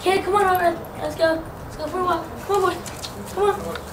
Kid, come on, over. Let's go. Let's go for a walk. Come on, boy. Come on.